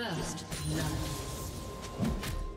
First blood.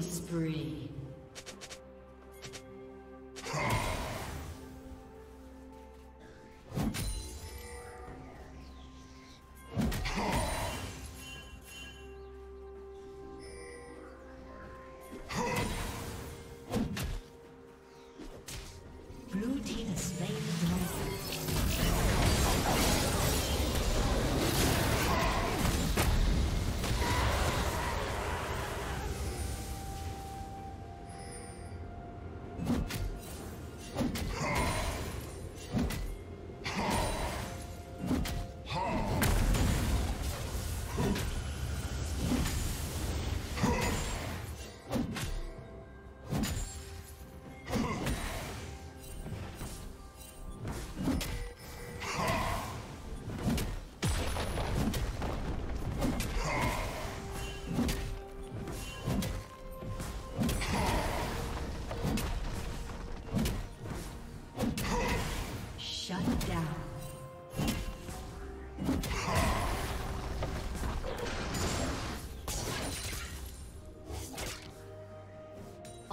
Spree.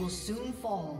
Will soon fall.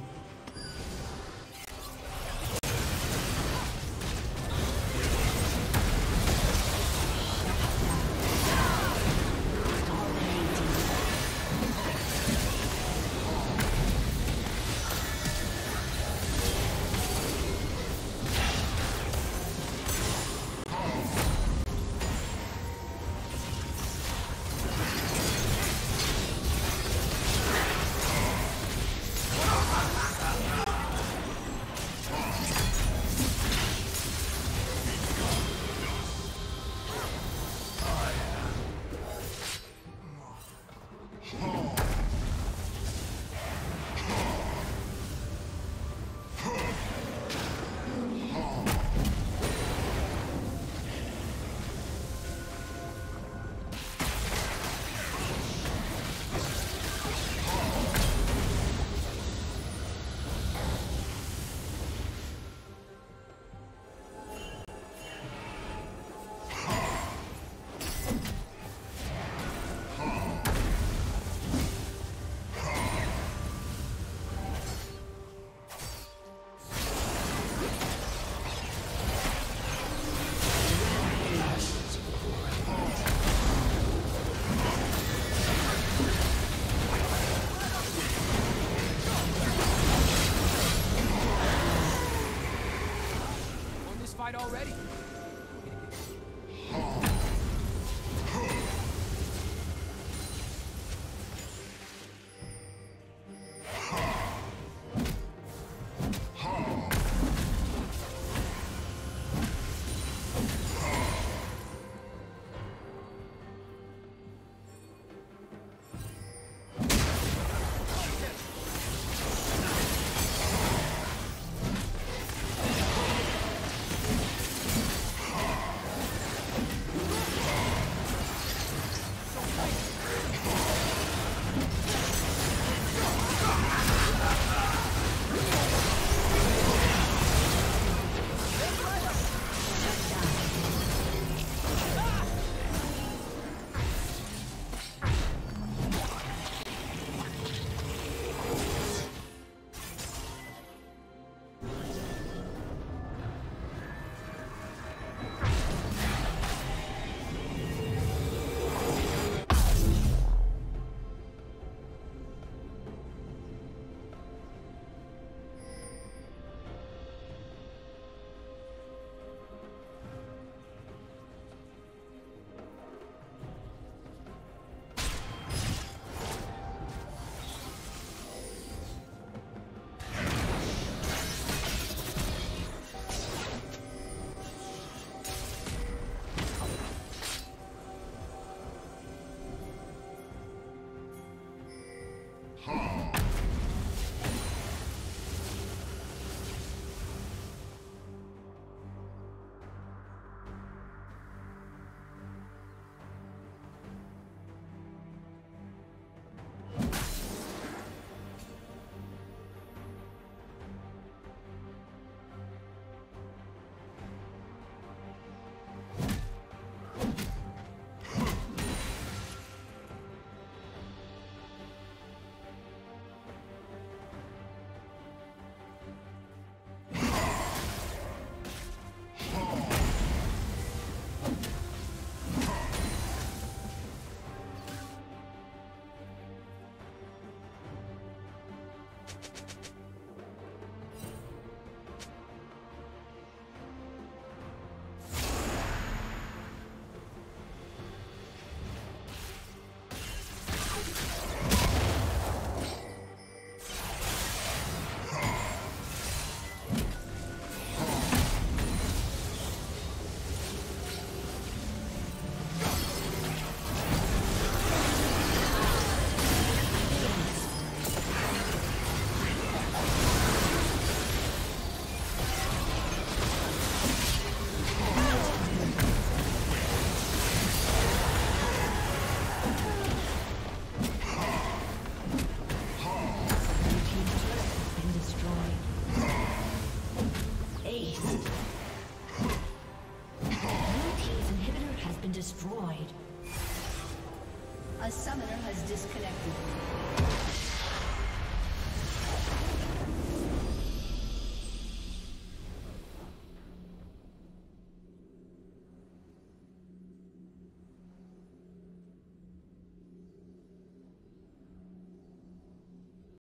Fight already.